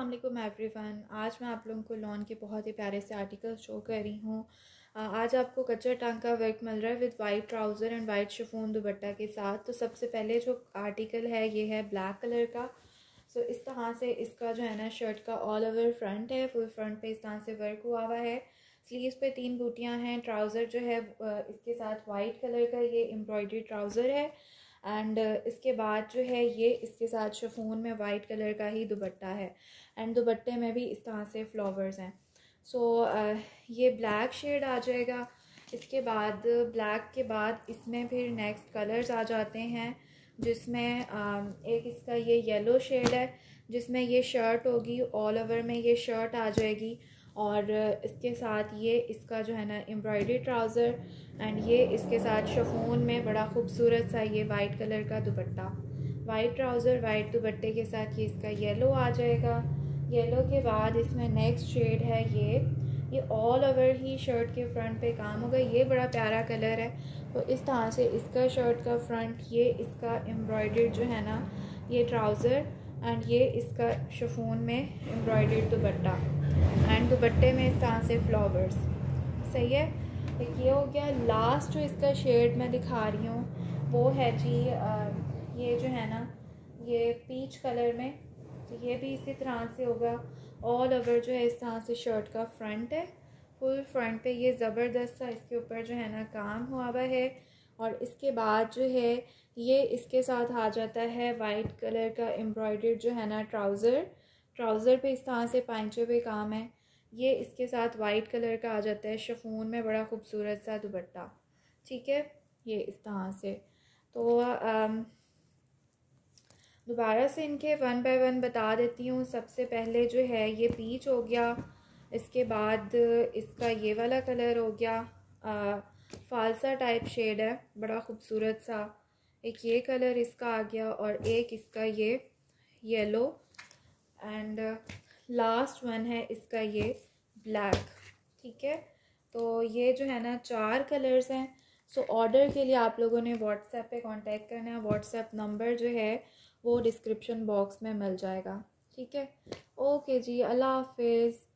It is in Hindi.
वालेकुम एवरीवन आज मैं आप लोगों को लॉन के बहुत ही प्यारे से आर्टिकल शो कर रही हूँ। आज आपको कच्चा टांग का वर्क मिल रहा है with white trouser and white chiffon dupatta के साथ। तो सबसे पहले जो आर्टिकल है, ये है ब्लैक कलर का। सो इस तरह से इसका जो है ना शर्ट का ऑल ओवर फ्रंट है फुल फ्रंट पे इस तरह से वर्क हुआ हुआ है। स्लीव्स पे तीन बूटियाँ हैं ट्राउज़र जो है इसके साथ वाइट कलर का ये एम्ब्रॉयडरी ट्राउज़र है। एंड uh, इसके बाद जो है ये इसके साथ शफून में वाइट कलर का ही दुबट्टा है। एंड दुबट्टे में भी इस तरह से फ्लावर्स हैं। सो so, uh, ये ब्लैक शेड आ जाएगा। इसके बाद ब्लैक के बाद इसमें फिर नेक्स्ट कलर्स आ जाते हैं जिसमें uh, एक इसका ये येलो शेड है जिसमें ये शर्ट होगी ऑल ओवर में ये शर्ट आ जाएगी। और इसके साथ ये इसका जो है ना एम्ब्रॉयडरी ट्राउज़र एंड ये इसके साथ शफून में बड़ा खूबसूरत सा ये वाइट कलर का दुपट्टा। वाइट ट्राउज़र वाइट दुपट्टे के साथ ये इसका येलो आ जाएगा। येलो के बाद इसमें नेक्स्ट शेड है ये। ये ऑल ओवर ही शर्ट के फ्रंट पे काम होगा। ये बड़ा प्यारा कलर है। तो इस तरह से इसका शर्ट का फ्रंट ये इसका एम्ब्रॉयडर्ड जो है ना, ये ट्राउज़र एंड ये इसका शफून में एम्ब्रॉयडर्ड दुपट्टा। एंड दुपट्टे में इस तरह से फ्लावर्स सही है? ये हो गया लास्ट जो इसका शेड मैं दिखा रही हूँ वो है जी आ, ये जो है ना ये पीच कलर में तो ये भी इसी तरह से होगा. ऑल ओवर जो है इस तरह से शर्ट का फ्रंट है. फुल फ्रंट पे ये ज़बरदस्त सा इसके ऊपर जो है ना काम हुआ हुआ है. और इसके बाद जो है ये इसके साथ आ जाता है वाइट कलर का एम्ब्रॉयडर्ड जो है ना ट्राउज़र ट्राउज़र पे इस तरह से पाइंचों पे काम है। ये इसके साथ वाइट कलर का आ जाता है। शफून में बड़ा खूबसूरत सा दुपट्टा। ठीक है? ये इस तरह से। तो दोबारा से इनके वन बाय वन बता देती हूँ। सबसे पहले जो है ये पीच हो गया। इसके बाद इसका ये वाला कलर हो गया। आ, फालसा टाइप शेड है। बड़ा खूबसूरत सा। एक ये कलर इसका आ गया और एक इसका ये येलो। एंड लास्ट वन है इसका ये ब्लैक ठीक है? तो ये जो है ना, चार कलर्स हैं। सो ऑर्डर के लिए आप लोगों ने व्हाट्सएप पे कांटेक्ट करना है। व्हाट्सएप नंबर जो है, वो डिस्क्रिप्शन बॉक्स में मिल जाएगा, ठीक है? ओके जी, अल्लाह हाफिज़।